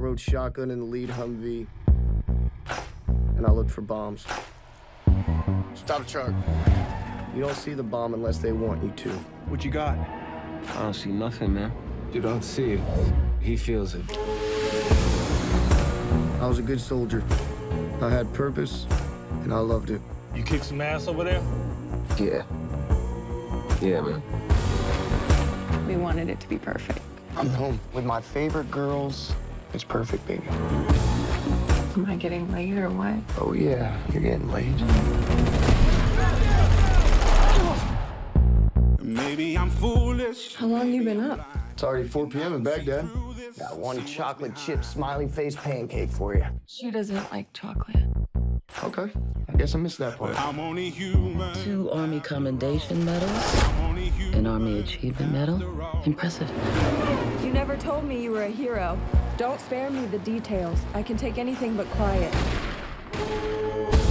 rode shotgun in the lead Humvee, and I looked for bombs. Stop the truck. You don't see the bomb unless they want you to. What you got? I don't see nothing, man. You don't see it. He feels it. I was a good soldier. I had purpose, and I loved it. You kick some ass over there? Yeah. Yeah, man. We wanted it to be perfect. I'm home with my favorite girls. It's perfect, baby. Am I getting late or what? Oh, yeah, you're getting late. Maybe I'm foolish. How long you been up? It's already 4 p.m. in Baghdad. Got one chocolate chip smiley face pancake for you. She doesn't like chocolate. Okay, I guess I missed that part. I'm only human. Two Army Commendation Medals, I'm only human. an Army Achievement Medal. Impressive. You never told me you were a hero. Don't spare me the details. I can take anything but quiet.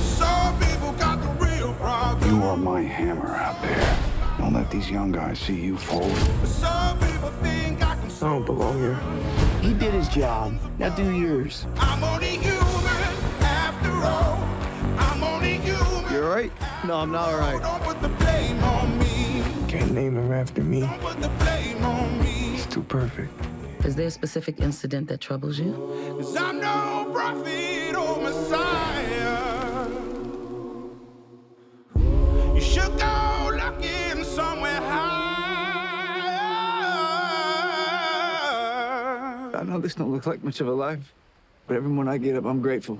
Some people got the real problem. You are my hammer out there. Don't let these young guys see you fold. Some people think I can. I don't belong here. He did his job. Now do yours. I'm only human after all. I'm only human. You all right? No, I'm not all right. Can't name him after me. Don't put the blame on me. He's too perfect. Is there a specific incident that troubles you? Cause I'm no prophet or messiah. You should go looking somewhere higher. I know this don't look like much of a life, but every morning I get up, I'm grateful.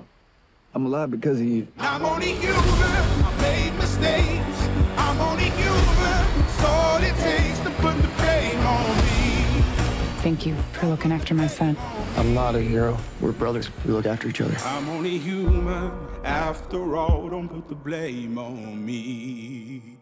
I'm alive because of you. I'm only human. Thank you for looking after my son. I'm not a hero. We're brothers. We look after each other. I'm only human. After all, don't put the blame on me.